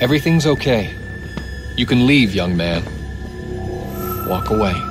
Everything's okay. You can leave, young man. Walk away.